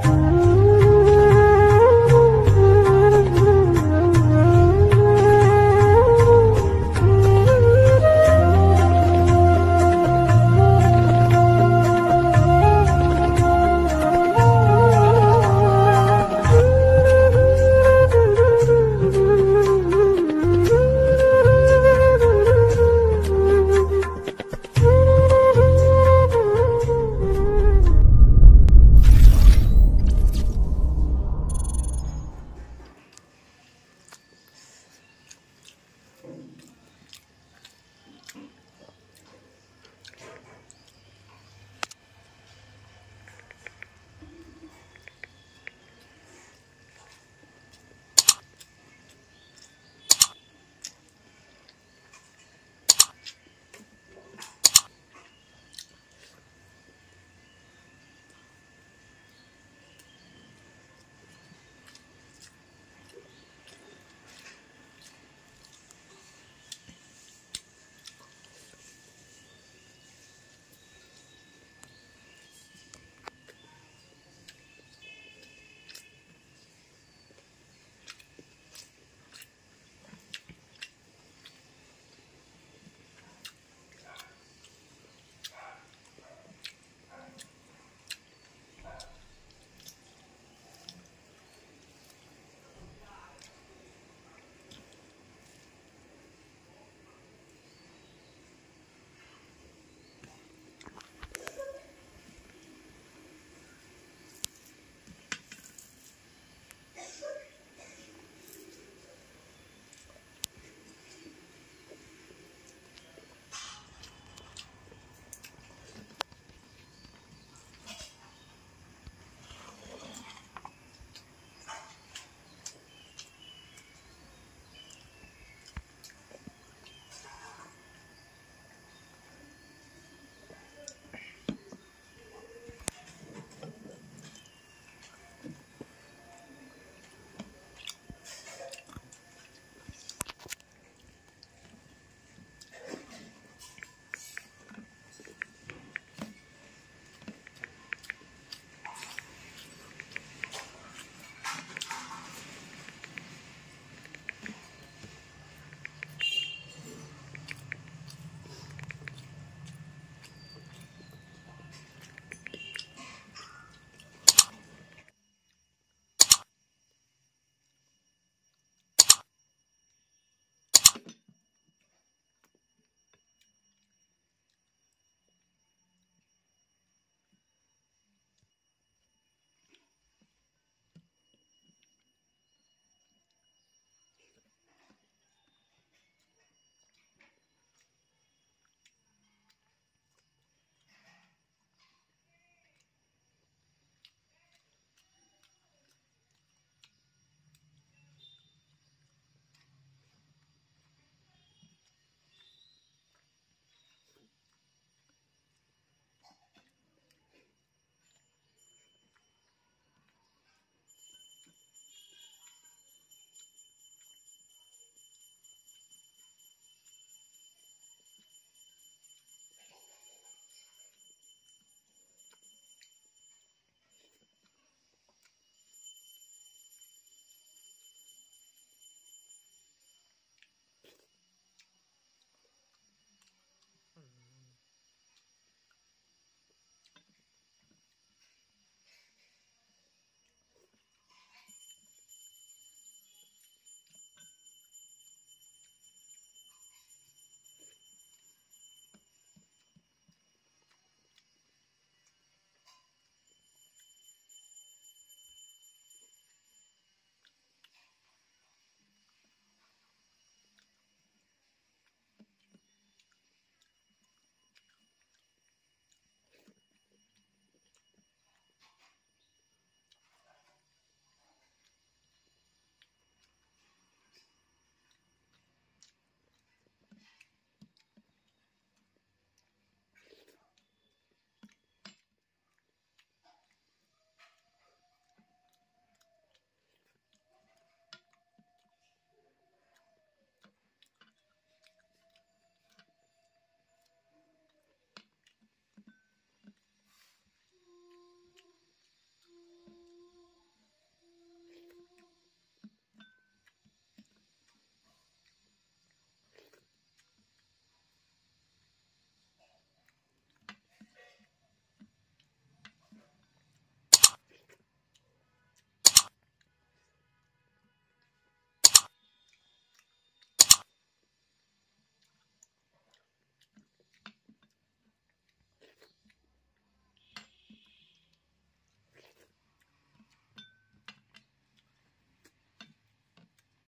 Bye.